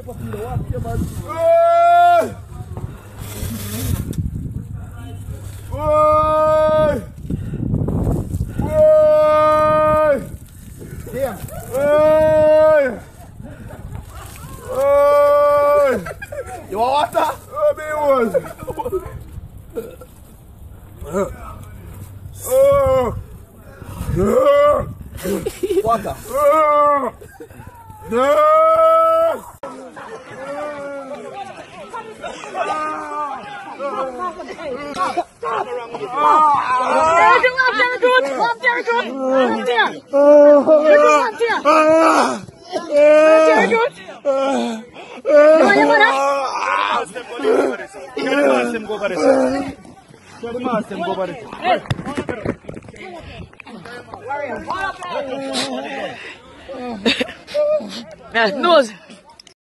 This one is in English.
Oi! Oi! Oi! Oi! You Stop! Stop! Eric, left, Eric, go on, left, Eric, go on, left, Eric, go on, Eric, go on, Eric, go